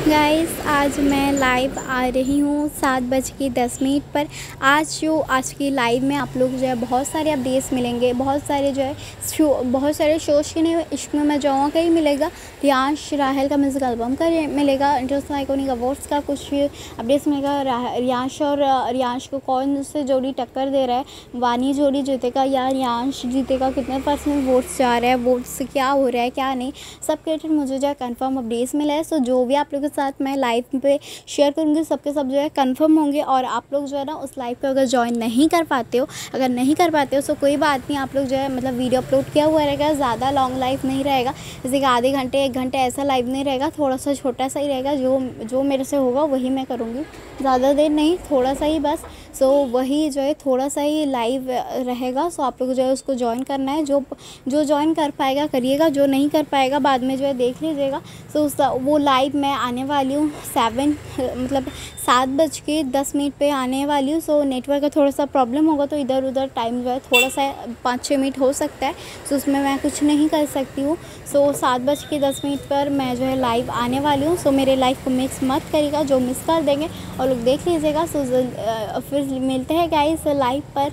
Guys आज मैं live आ रही हूँ सात बज के दस मिनट पर। आज जो, आज की लाइव में आप लोग जो है, बहुत सारे अपडेट्स मिलेंगे, बहुत सारे जो है, शो, बहुत सारे शोज़ के नहीं इश्क में मैं जाऊँगा का ही मिलेगा। रियांश, राहल का म्यूज़िक एल्बम का मिलेगा इंटरेस्ट आइकोनिक अवार्ड्स का कुछ अपडेट्स मिलेगा। रियांश और, रियांश को कौन से जोड़ी टक्कर दे रहा है? वानी जोड़ी जीतेगा या रियांश जीतेगा? कितने परसेंट वोट्स जा रहे हैं? वोट्स क्या हो रहा है, क्या नहीं? सब के मुझे जो है कन्फर्म अपडेट्स मिला है। सो जो भी आप लोग साथ मैं लाइव पे शेयर करूँगी, सबके सब जो है कंफर्म होंगे और आप लोग जो है ना उस लाइव को अगर ज्वाइन नहीं कर पाते हो, अगर नहीं कर पाते हो तो कोई बात नहीं, आप लोग जो है मतलब वीडियो अपलोड किया हुआ रहेगा, ज़्यादा लॉन्ग लाइफ नहीं रहेगा, जैसे कि आधे घंटे, एक घंटे ऐसा लाइव नहीं रहेगा थोड़ा सा छोटा सा ही रहेगा, जो जो मेरे से होगा वही मैं करूँगी, ज़्यादा देर नहीं, थोड़ा सा ही बस सो so, वही जो है थोड़ा सा ही लाइव रहेगा सो so, आप लोग जो है उसको ज्वाइन करना है। जो जो ज्वाइन कर पाएगा करिएगा जो नहीं कर पाएगा बाद में जो है देख लीजिएगा। सो उस वो लाइव मैं आने वाली हूँ सेवन मतलब सात बज के दस मिनट पे आने वाली हूँ। सो नेटवर्क का थोड़ा सा प्रॉब्लम होगा तो इधर उधर टाइम जो है थोड़ा सा पाँच छः मिनट हो सकता है। सो उसमें मैं कुछ नहीं कर सकती हूँ। सो सात बज के दस मिनट पर मैं जो है लाइव आने वाली हूँ। सो मेरे लाइव को मिस मत करिएगा जो मिस कर देंगे और लोग देख लीजिएगा। सो फिर मिलते हैं गाइस लाइव पर।